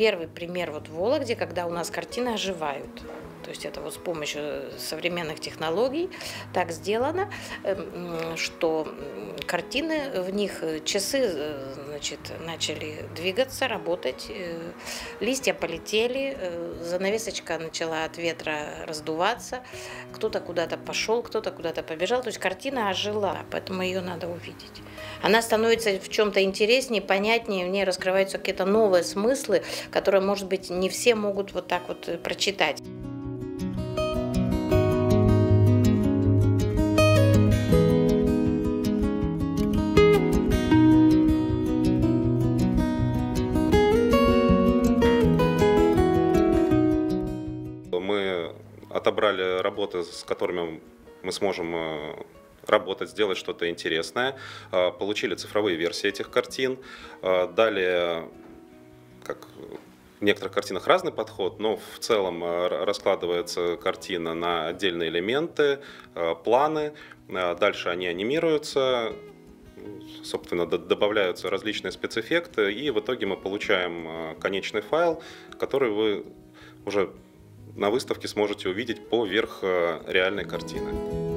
первый пример вот в Вологде, когда у нас картины оживают. То есть это вот с помощью современных технологий так сделано, эм, что картины, в них часы э, значит, начали двигаться, работать, э, листья полетели, э, занавесочка начала от ветра раздуваться, кто-то куда-то пошел, кто-то куда-то побежал. То есть картина ожила, поэтому ее надо увидеть. Она становится в чем-то интереснее, понятнее, в ней раскрываются какие-то новые смыслы, которые, может быть, не все могут вот так вот прочитать. Отобрали работы, с которыми мы сможем э, работать, сделать что-то интересное. Э, получили цифровые версии этих картин. Э, далее, как в некоторых картинах разный подход, но в целом раскладывается картина на отдельные элементы, планы. Дальше они анимируются, собственно, добавляются различные спецэффекты, и в итоге мы получаем конечный файл, который вы уже на выставке сможете увидеть поверх э, реальной картины.